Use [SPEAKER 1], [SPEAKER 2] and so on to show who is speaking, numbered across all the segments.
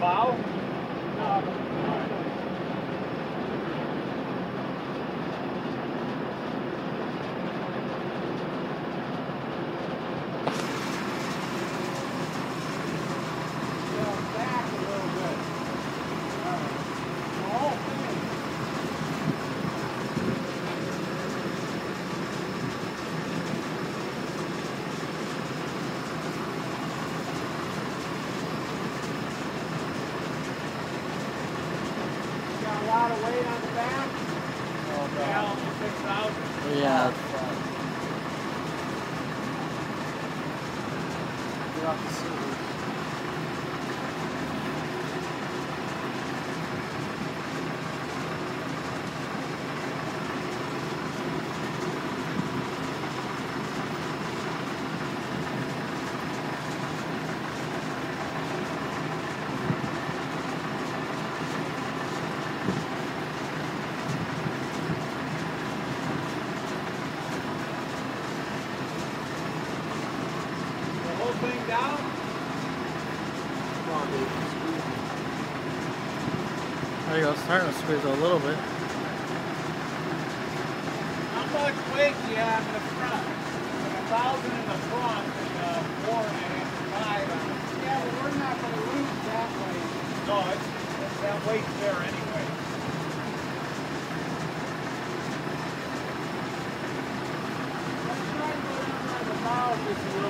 [SPEAKER 1] carnaval.
[SPEAKER 2] Lot of weight on the back. Yeah,
[SPEAKER 1] six thousand.
[SPEAKER 3] Yeah. Get off the
[SPEAKER 4] seat.
[SPEAKER 1] There
[SPEAKER 3] you go, starting to squeeze a little bit.
[SPEAKER 1] How much weight do you have in the front? Like a thousand in the front and uh, four and five. Yeah, but
[SPEAKER 2] we're not going to lose that weight.
[SPEAKER 1] No, it's, it's that weight's there anyway.
[SPEAKER 2] Let's try to go down by the mile just a little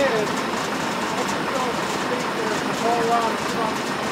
[SPEAKER 2] is, you know, the whole lot of